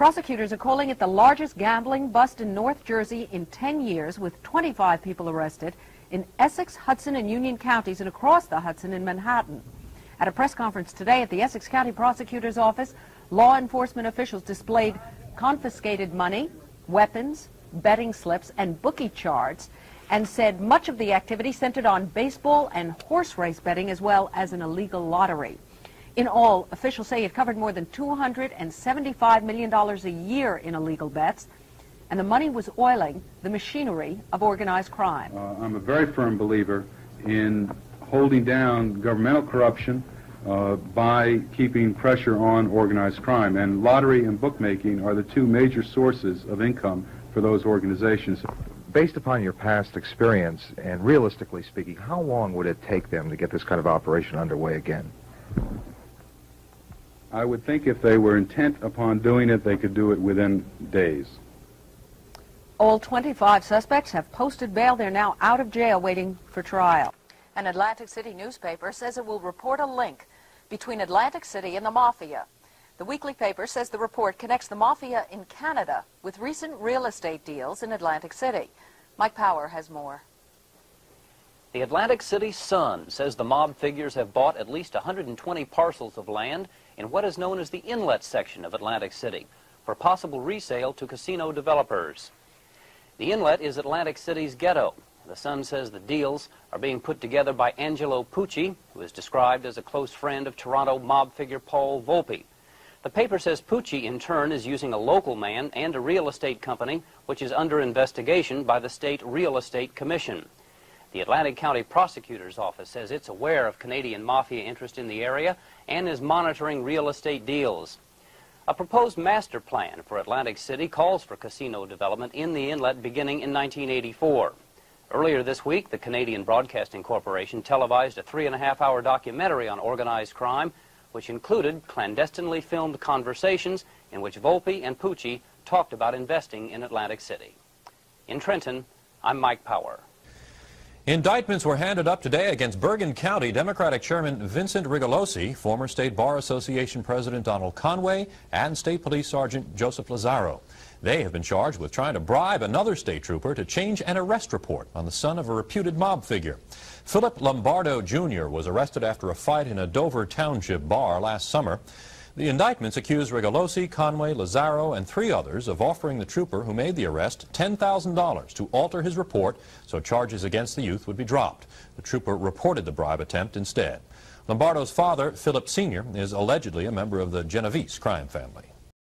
Prosecutors are calling it the largest gambling bust in North Jersey in 10 years, with 25 people arrested in Essex, Hudson, and Union counties and across the Hudson in Manhattan. At a press conference today at the Essex County Prosecutor's Office, law enforcement officials displayed confiscated money, weapons, betting slips, and bookie charts, and said much of the activity centered on baseball and horse race betting as well as an illegal lottery. In all, officials say it covered more than $275 million a year in illegal bets, and the money was oiling the machinery of organized crime. Uh, I'm a very firm believer in holding down governmental corruption uh, by keeping pressure on organized crime. And lottery and bookmaking are the two major sources of income for those organizations. Based upon your past experience, and realistically speaking, how long would it take them to get this kind of operation underway again? I would think if they were intent upon doing it, they could do it within days. All 25 suspects have posted bail. They're now out of jail waiting for trial. An Atlantic City newspaper says it will report a link between Atlantic City and the Mafia. The weekly paper says the report connects the Mafia in Canada with recent real estate deals in Atlantic City. Mike Power has more. The Atlantic City Sun says the mob figures have bought at least 120 parcels of land in what is known as the inlet section of Atlantic City for possible resale to casino developers. The inlet is Atlantic City's ghetto. The Sun says the deals are being put together by Angelo Pucci, who is described as a close friend of Toronto mob figure Paul Volpe. The paper says Pucci, in turn, is using a local man and a real estate company, which is under investigation by the State Real Estate Commission. The Atlantic County Prosecutor's Office says it's aware of Canadian mafia interest in the area and is monitoring real estate deals. A proposed master plan for Atlantic City calls for casino development in the inlet beginning in 1984. Earlier this week, the Canadian Broadcasting Corporation televised a three and a half hour documentary on organized crime, which included clandestinely filmed conversations in which Volpe and Pucci talked about investing in Atlantic City. In Trenton, I'm Mike Power. Indictments were handed up today against Bergen County Democratic Chairman Vincent Rigolosi, former State Bar Association President Donald Conway, and State Police Sergeant Joseph Lazaro. They have been charged with trying to bribe another state trooper to change an arrest report on the son of a reputed mob figure. Philip Lombardo Jr. was arrested after a fight in a Dover Township bar last summer. The indictments accuse Rigolosi, Conway, Lazaro, and three others of offering the trooper who made the arrest $10,000 to alter his report so charges against the youth would be dropped. The trooper reported the bribe attempt instead. Lombardo's father, Philip Sr., is allegedly a member of the Genovese crime family.